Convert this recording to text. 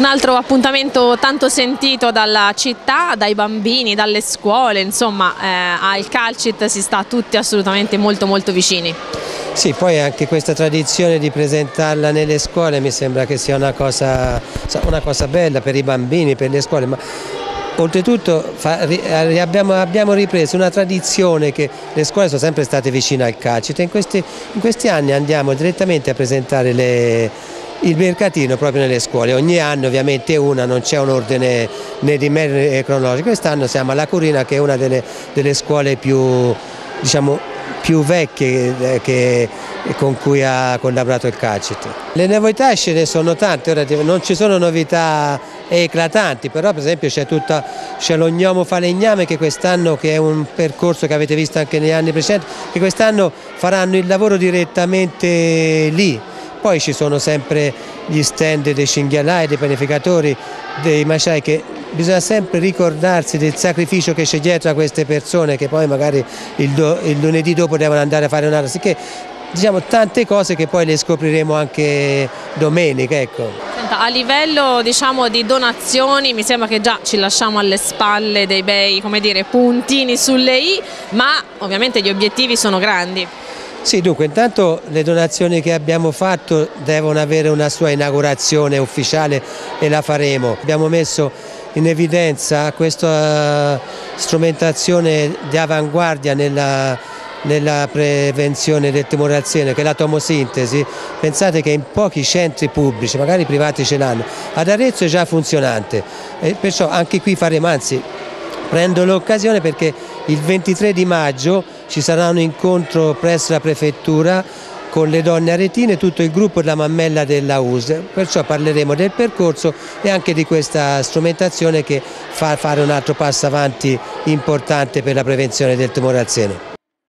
Un altro appuntamento tanto sentito dalla città, dai bambini, dalle scuole, insomma eh, al Calcit si sta tutti assolutamente molto molto vicini. Sì, poi anche questa tradizione di presentarla nelle scuole mi sembra che sia una cosa, una cosa bella per i bambini, per le scuole, ma oltretutto fa, abbiamo, abbiamo, ripreso una tradizione che le scuole sono sempre state vicine al calcito, in questi, in questi anni andiamo direttamente a presentare le, il mercatino proprio nelle scuole, ogni anno ovviamente una, non c'è un ordine né di merito né cronologico, quest'anno siamo alla Curina che è una delle, delle scuole più, diciamo, più vecchie eh, che, con cui ha collaborato il Cacit. Le novità ce ne sono tante, ora non ci sono novità eclatanti, però per esempio c'è l'ognomo falegname che quest'anno, che è un percorso che avete visto anche negli anni precedenti, che quest'anno faranno il lavoro direttamente lì, poi ci sono sempre gli stand dei cinghialai, dei panificatori, dei maciai che bisogna sempre ricordarsi del sacrificio che c'è dietro a queste persone che poi magari il, do, il lunedì dopo devono andare a fare un'altra, sicché diciamo tante cose che poi le scopriremo anche domenica. Ecco. A livello diciamo, di donazioni mi sembra che già ci lasciamo alle spalle dei bei dire, puntini sulle i, ma ovviamente gli obiettivi sono grandi. Sì, dunque intanto le donazioni che abbiamo fatto devono avere una sua inaugurazione ufficiale e la faremo. Abbiamo messo in evidenza questa eh, strumentazione di avanguardia nella, nella prevenzione del tumore al seno che è la tomosintesi, pensate che in pochi centri pubblici, magari privati ce l'hanno, ad Arezzo è già funzionante e perciò anche qui faremo, anzi prendo l'occasione perché il 23 di maggio ci sarà un incontro presso la prefettura con le donne aretine e tutto il gruppo della mammella della US, perciò parleremo del percorso e anche di questa strumentazione che fa fare un altro passo avanti importante per la prevenzione del tumore al seno.